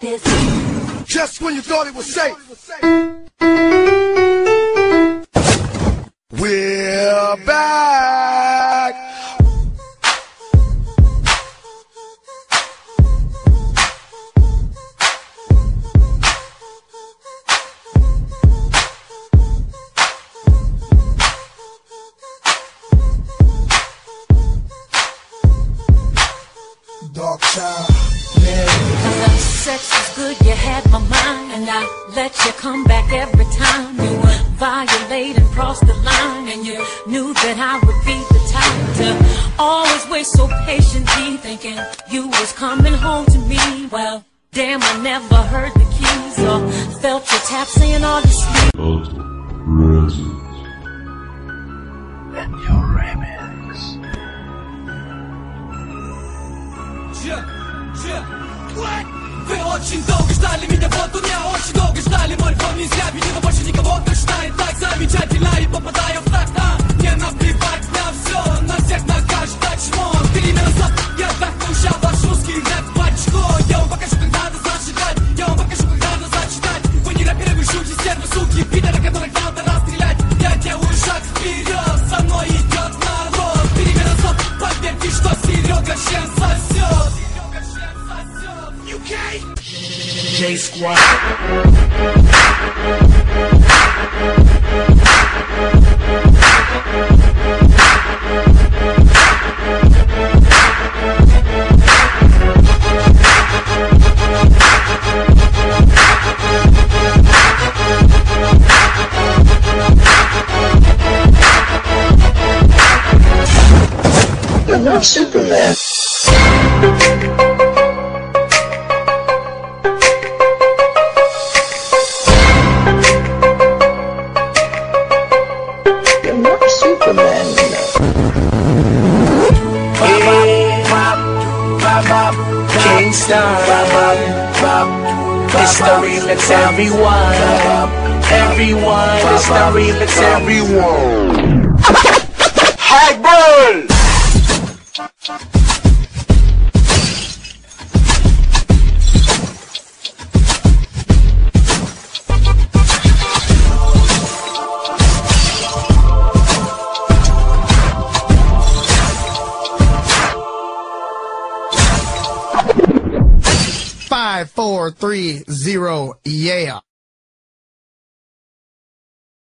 Just when you thought it was safe. We're back. Darkchild, sex is good, you had my mind. And I let you come back every time. You would violate and cross the line. And you knew that I would be the type To always wait so patiently Thinking you was coming home to me. Well, damn, I never heard the keys Or felt your tap saying all you sleep. Total presence. And your remix. Вы очень долго ждали меня, вот у меня очень долго ждали Мой фон нельзя, видимо больше J Squad. Not Superman. Kingston. It's the remix, everyone. Everyone, it's the remix, everyone. Hagburn! Five, four, three, zero, yeah.